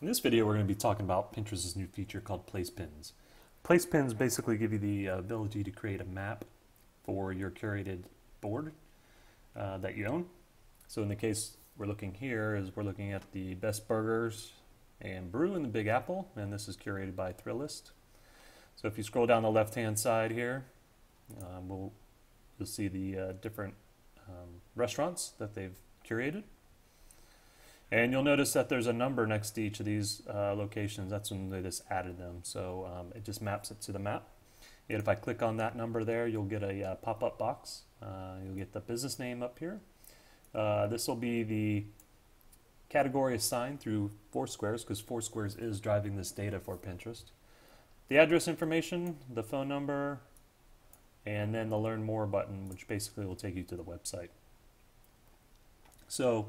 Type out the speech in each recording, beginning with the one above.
In this video, we're going to be talking about Pinterest's new feature called Place Pins. Place Pins basically give you the uh, ability to create a map for your curated board uh, that you own. So in the case we're looking here is we're looking at the best burgers and brew in the Big Apple, and this is curated by Thrillist. So if you scroll down the left-hand side here, um, we'll, you'll see the uh, different um, restaurants that they've curated. And you'll notice that there's a number next to each of these uh, locations. That's when they just added them. So um, it just maps it to the map. And if I click on that number there, you'll get a uh, pop-up box. Uh, you'll get the business name up here. Uh, this will be the category assigned through Foursquares because Foursquares is driving this data for Pinterest. The address information, the phone number, and then the learn more button, which basically will take you to the website. So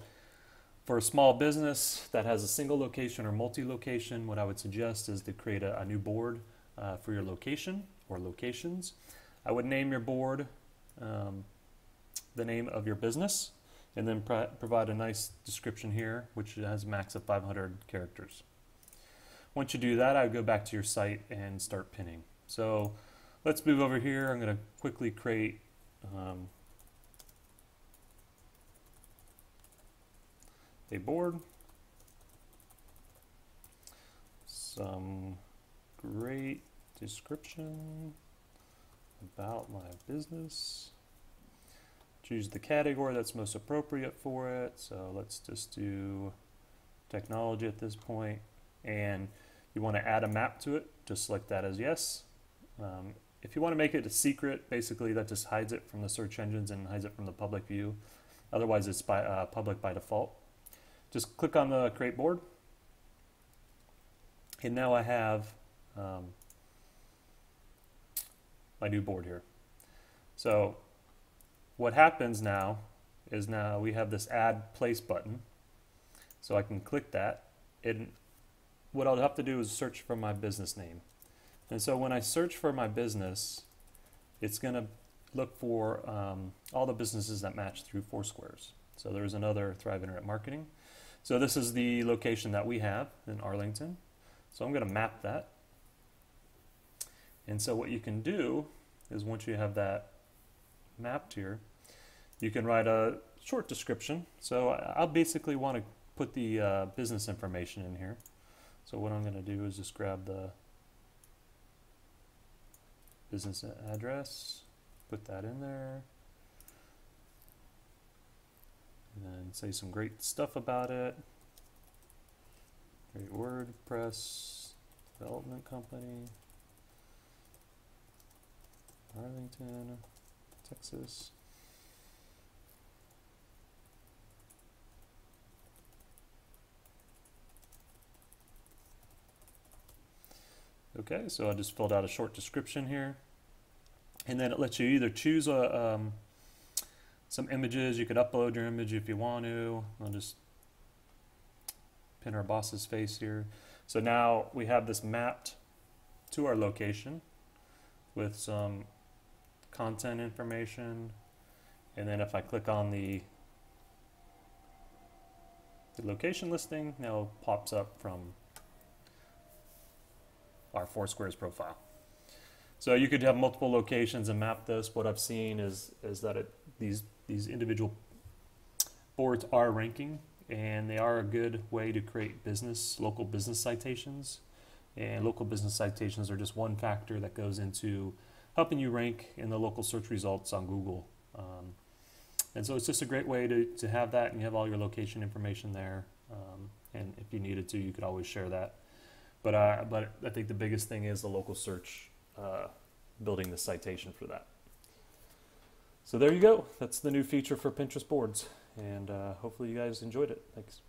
for a small business that has a single location or multi-location, what I would suggest is to create a, a new board uh, for your location or locations. I would name your board um, the name of your business and then pro provide a nice description here, which has a max of 500 characters. Once you do that, I would go back to your site and start pinning. So let's move over here. I'm going to quickly create um, a board, some great description about my business. Choose the category that's most appropriate for it. So let's just do technology at this point. And you want to add a map to it, just select that as yes. Um, if you want to make it a secret, basically that just hides it from the search engines and hides it from the public view. Otherwise, it's by, uh, public by default just click on the create board. And now I have um, my new board here. So what happens now is now we have this add place button. So I can click that. And what I'll have to do is search for my business name. And so when I search for my business, it's going to look for um, all the businesses that match through Foursquares. So there's another Thrive Internet Marketing. So this is the location that we have in Arlington. So I'm going to map that. And so what you can do is once you have that mapped here, you can write a short description. So I'll basically want to put the uh, business information in here. So what I'm going to do is just grab the business address, put that in there. And say some great stuff about it. Great WordPress development company, Arlington, Texas. Okay, so I just filled out a short description here. And then it lets you either choose a, um, some images. You could upload your image if you want to. I'll just pin our boss's face here. So now we have this mapped to our location with some content information. And then if I click on the, the location listing, now pops up from our Foursquares profile. So you could have multiple locations and map this. What I've seen is is that it these these individual boards are ranking and they are a good way to create business local business citations. And local business citations are just one factor that goes into helping you rank in the local search results on Google. Um, and so it's just a great way to, to have that and you have all your location information there. Um, and if you needed to you could always share that. But uh, but I think the biggest thing is the local search uh, building the citation for that so there you go. That's the new feature for Pinterest boards. And uh, hopefully you guys enjoyed it. Thanks.